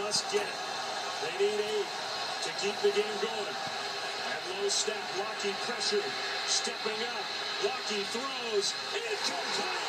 must get. it. They need eight to keep the game going. At low step, Lockie pressure, stepping up. Lockie throws, incomplete!